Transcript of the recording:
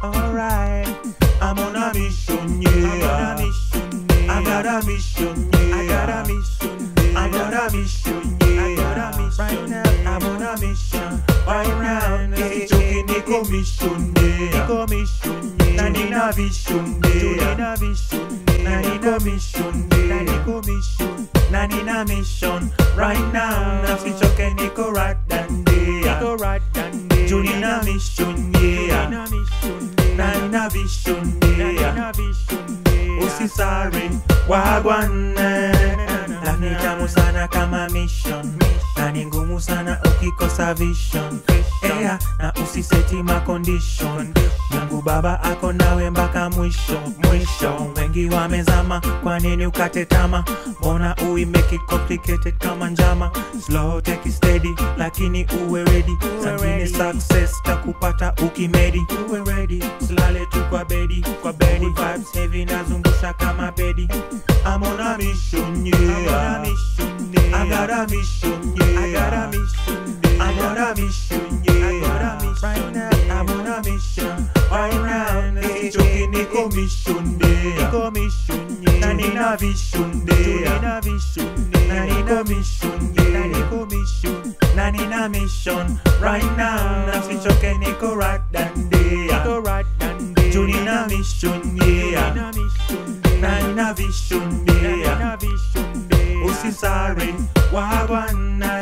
Alright, I'm on a mission, yeah. I got a mission. I got a mission. I got a mission. I got a mission, right now. I'm on a mission, right now. It's joking, they commission, yeah. They commission, yeah. Nanina vision, yeah. Nanina vision, yeah yeah. nina mission, Na yeah. niko mission. Na mission. Right now, na niko right and there. Niko right and there. Juu nina mission, yeah. nina mission, yeah. Na nina vision, Na yeah. nina vision, yeah. Oh, usisari wagwana na ni tamu sana vision Ea, na usiseti macondition. Mungu baba ako nawe mpaka mwisho. Mwisho. Wengi wamezama kwa nini ukate tama mbona ui make it complicated kama njama? Slow take it steady lakini uwe ready. Sangine success takupata ukimedi. Uwe ready. Silale tu kwa bedi kwa bedi. Vibes heavy nazungusha kama bedi. I'm on mission yeah a mission, right now. I'm on a mission right now mission yeah Niko mission, na nina mission Na yeah niko mission. mission mission yeah mission, nina vision, yeah. usisari wagwana